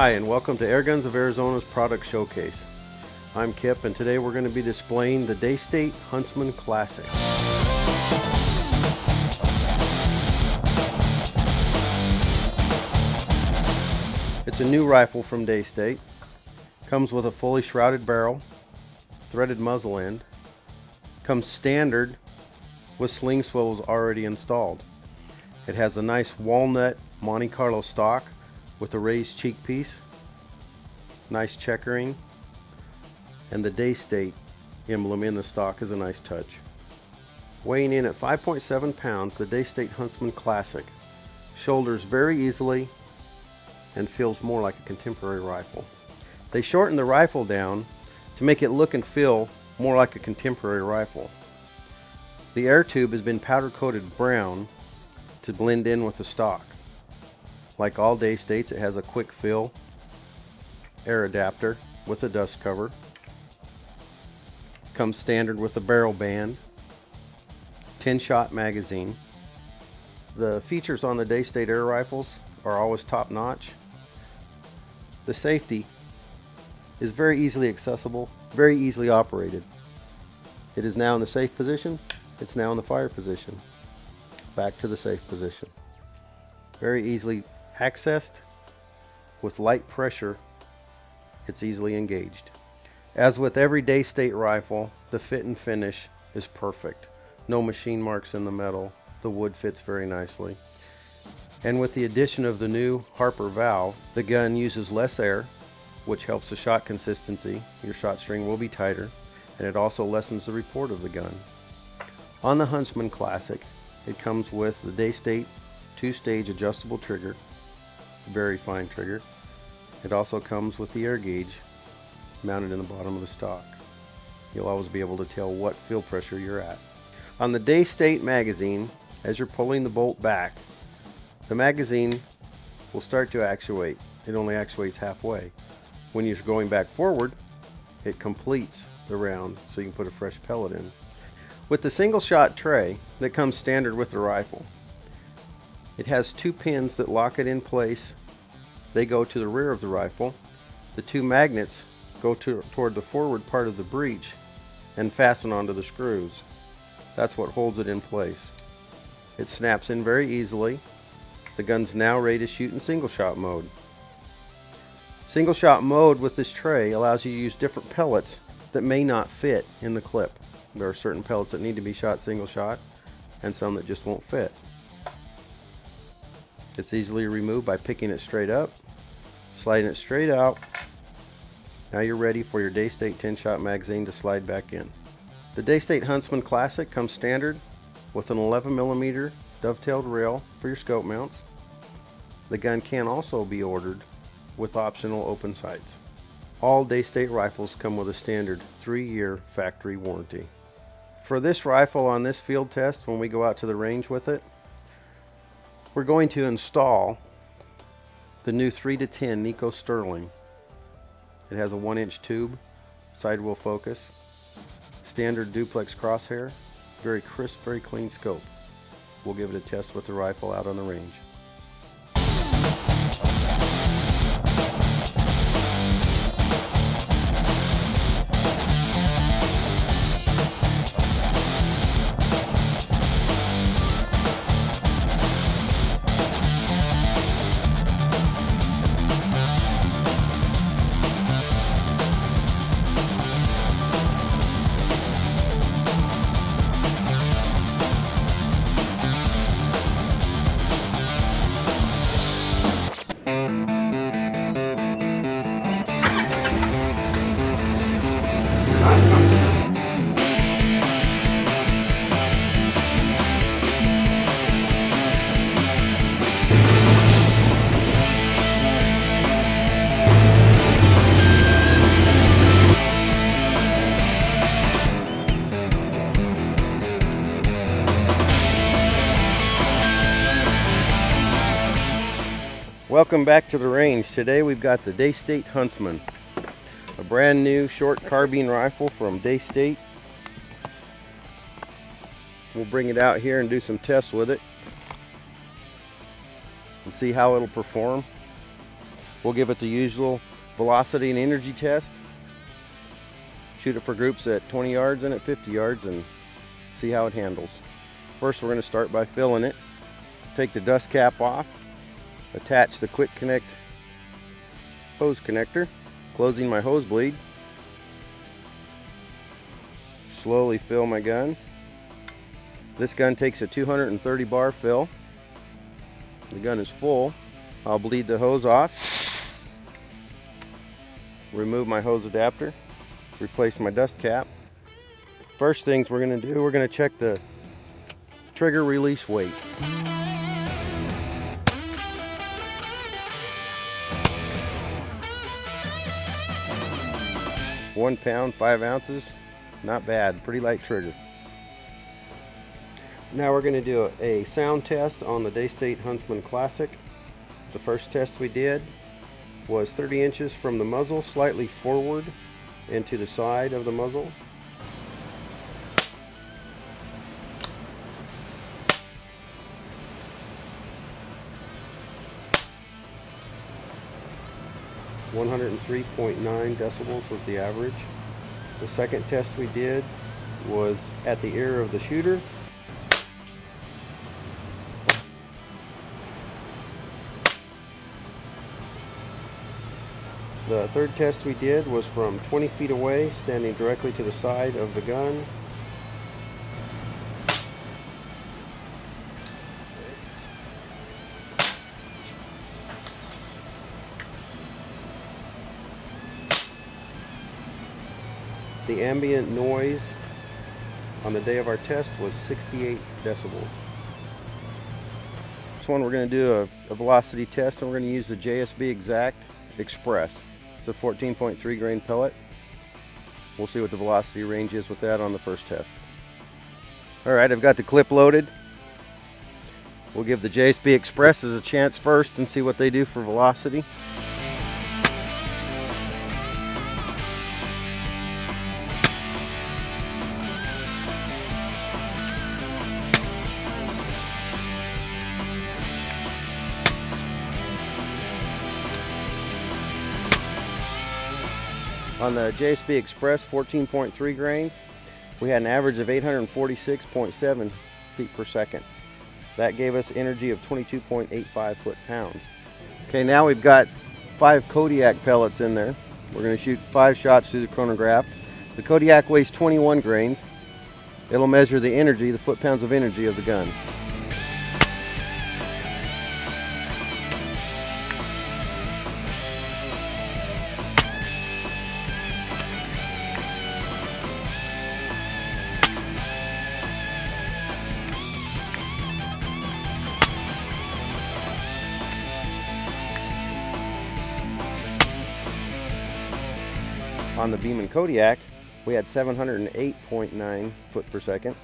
Hi, and welcome to Airguns of Arizona's product showcase. I'm Kip, and today we're going to be displaying the Daystate Huntsman Classic. It's a new rifle from Daystate. Comes with a fully shrouded barrel, threaded muzzle end. Comes standard with sling swivels already installed. It has a nice walnut Monte Carlo stock with a raised cheek piece, nice checkering, and the Daystate emblem in the stock is a nice touch. Weighing in at 5.7 pounds, the Daystate Huntsman Classic shoulders very easily and feels more like a contemporary rifle. They shortened the rifle down to make it look and feel more like a contemporary rifle. The air tube has been powder coated brown to blend in with the stock. Like all Daystates, it has a quick fill air adapter with a dust cover. Comes standard with a barrel band, 10 shot magazine. The features on the Daystate air rifles are always top notch. The safety is very easily accessible, very easily operated. It is now in the safe position, it's now in the fire position. Back to the safe position. Very easily accessed with light pressure it's easily engaged. As with every Daystate rifle the fit and finish is perfect. No machine marks in the metal. The wood fits very nicely. And with the addition of the new Harper valve the gun uses less air which helps the shot consistency. Your shot string will be tighter and it also lessens the report of the gun. On the Huntsman Classic it comes with the Daystate two-stage adjustable trigger very fine trigger. It also comes with the air gauge mounted in the bottom of the stock. You'll always be able to tell what field pressure you're at. On the Daystate magazine, as you're pulling the bolt back, the magazine will start to actuate. It only actuates halfway. When you're going back forward, it completes the round so you can put a fresh pellet in. With the single shot tray that comes standard with the rifle, it has two pins that lock it in place. They go to the rear of the rifle. The two magnets go to, toward the forward part of the breech and fasten onto the screws. That's what holds it in place. It snaps in very easily. The gun's now ready to shoot in single shot mode. Single shot mode with this tray allows you to use different pellets that may not fit in the clip. There are certain pellets that need to be shot single shot and some that just won't fit. It's easily removed by picking it straight up, sliding it straight out. Now you're ready for your Daystate 10 shot magazine to slide back in. The Daystate Huntsman Classic comes standard with an 11 millimeter dovetailed rail for your scope mounts. The gun can also be ordered with optional open sights. All Daystate rifles come with a standard three-year factory warranty. For this rifle on this field test, when we go out to the range with it, we're going to install the new 3 to 10 Nikko Stirling. It has a 1 inch tube, sidewheel focus, standard duplex crosshair, very crisp, very clean scope. We'll give it a test with the rifle out on the range. Welcome back to the range. Today we've got the Daystate Huntsman, a brand new short carbine rifle from Daystate. We'll bring it out here and do some tests with it and see how it'll perform. We'll give it the usual velocity and energy test. Shoot it for groups at 20 yards and at 50 yards and see how it handles. First we're going to start by filling it. Take the dust cap off, attach the quick connect hose connector, closing my hose bleed. Slowly fill my gun. This gun takes a 230 bar fill. The gun is full. I'll bleed the hose off. Remove my hose adapter. Replace my dust cap. First things we're going to do, we're going to check the trigger release weight. One pound, five ounces, not bad, pretty light trigger. Now we're going to do a, sound test on the Daystate Huntsman Classic. The first test we did was 30 inches from the muzzle, slightly forward and to the side of the muzzle. One hundred and three point nine decibels was the average. The second test we did was at the ear of the shooter The third test we did was from 20 feet away, standing directly to the side of the gun. The ambient noise on the day of our test was 68 decibels. This one we're going to do a, a velocity test and we're going to use the JSB Exact Express. It's a 14.3 grain pellet. We'll see what the velocity range is with that on the first test. All right, I've got the clip loaded. We'll give the JSB Expresses a chance first and see what they do for velocity. On the JSB Express 14.3 grains, we had an average of 846.7 feet per second. That gave us energy of 22.85 foot-pounds. Okay, now we've got five Kodiak pellets in there. We're going to shoot five shots through the chronograph. The Kodiak weighs 21 grains. It'll measure the energy, the foot-pounds of energy of the gun. On the Beeman Kodiak, we had 708.9 foot per second.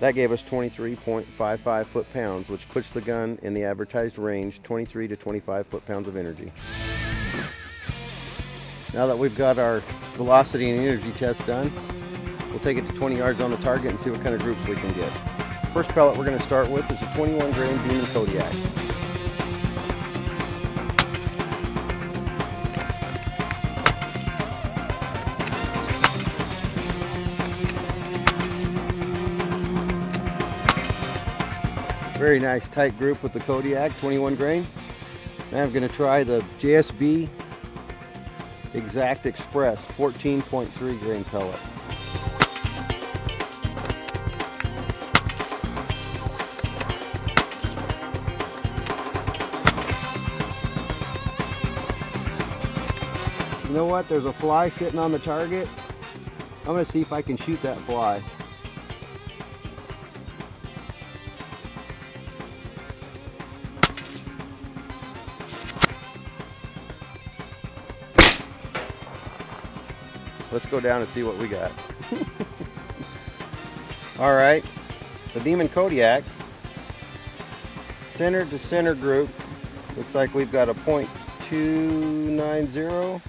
That gave us 23.55 foot-pounds, which puts the gun in the advertised range, 23 to 25 foot-pounds of energy. Now that we've got our velocity and energy test done, we'll take it to 20 yards on the target and see what kind of groups we can get. First pellet we're going to start with is a 21 grain Beeman Kodiak. Very nice tight group with the Kodiak, 21 grain. Now I'm going to try the JSB Exact Express, 14.3 grain pellet. You know what? There's a fly sitting on the target. I'm going to see if I can shoot that fly. Let's go down and see what we got. All right, the Beeman Kodiak, center to center group. Looks like we've got a .290,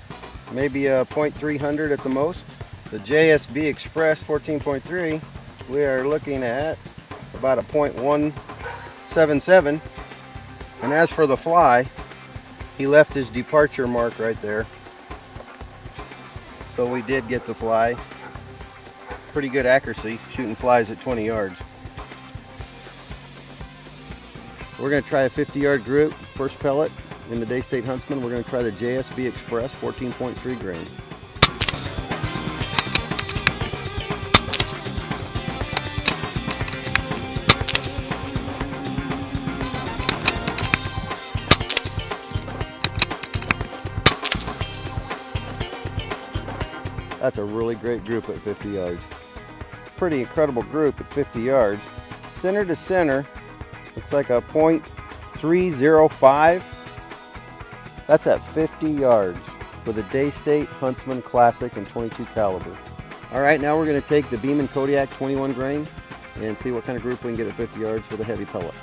maybe a .300 at the most. The JSB Express 14.3, we are looking at about a .177. And as for the fly, He left his departure mark right there. So we did get the fly. Pretty good accuracy, shooting flies at 20 yards. We're gonna try a 50 yard group, first pellet in the Daystate Huntsman. We're gonna try the JSB Express 14.3 grain. That's a really great group at 50 yards. Pretty incredible group at 50 yards. Center to center, looks like a .305. That's at 50 yards with a Daystate Huntsman Classic and 22 caliber. All right, now we're gonna take the Beeman Kodiak 21 grain and see what kind of group we can get at 50 yards with a heavy pellet.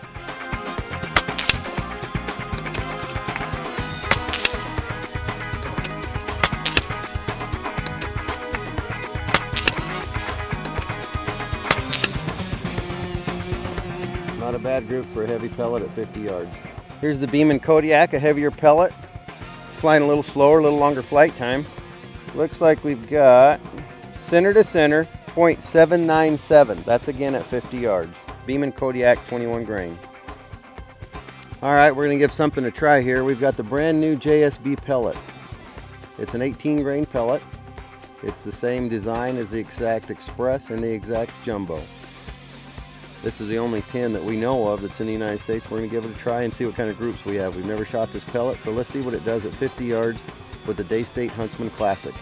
Bad group for a heavy pellet at 50 yards. Here's the Beeman Kodiak, a heavier pellet. Flying a little slower, a little longer flight time. Looks like we've got center to center, 0.797. That's again at 50 yards. Beeman Kodiak 21 grain. All right, we're gonna give something a try here. We've got the brand new JSB pellet. It's an 18 grain pellet. It's the same design as the Exact Express and the Exact Jumbo. This is the only 10 that we know of that's in the United States. We're gonna give it a try and see what kind of groups we have. We've never shot this pellet, so let's see what it does at 50 yards with the Daystate Huntsman Classic.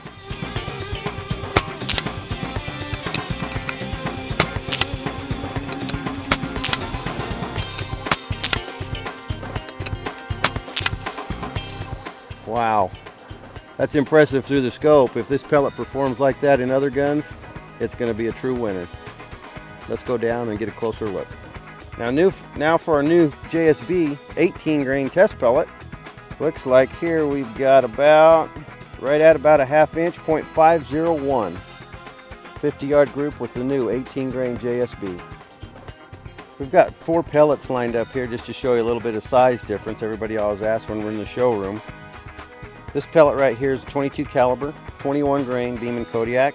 Wow, that's impressive through the scope. If this pellet performs like that in other guns, it's gonna be a true winner. Let's go down and get a closer look. Now, new, now for our new JSB 18 grain test pellet. Looks like here we've got about, right at about a half inch, 0.501. 50 yard group with the new 18 grain JSB. We've got four pellets lined up here just to show you a little bit of size difference. Everybody always asks when we're in the showroom. This pellet right here is a 22 caliber, 21 grain Beeman Kodiak.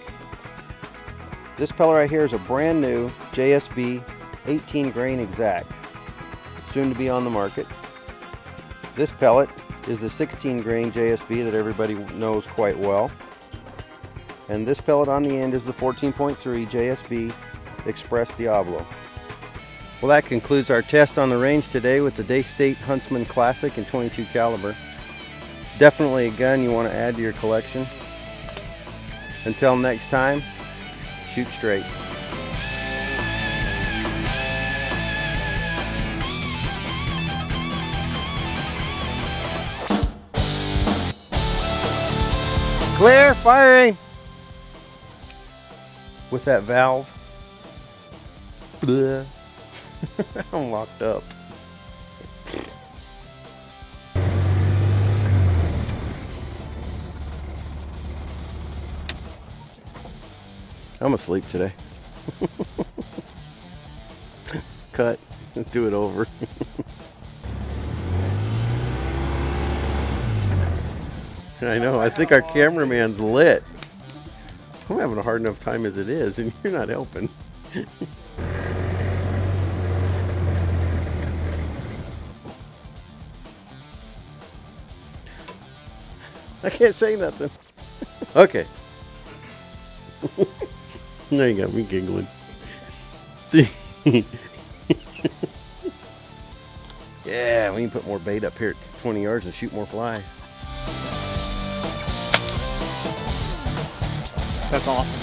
This pellet right here is a brand new JSB 18 grain exact, soon to be on the market. This pellet is the 16 grain JSB that everybody knows quite well. And this pellet on the end is the 14.3 JSB Express Diablo. Well, that concludes our test on the range today with the Daystate Huntsman Classic and 22 caliber. It's definitely a gun you want to add to your collection. Until next time, shoot straight. Clear, firing! With that valve. I'm locked up. I'm asleep today. Cut. Do it over. I know. I think our cameraman's lit. I'm having a hard enough time as it is, and you're not helping. I can't say nothing. okay. Now you got me giggling. yeah, we can put more bait up here at 20 yards and shoot more flies. That's awesome.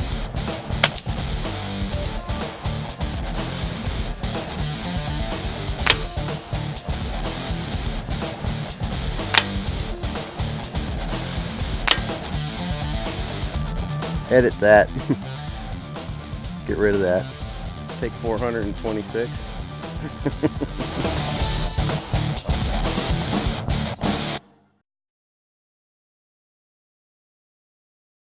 Edit that. Get rid of that. Take 426.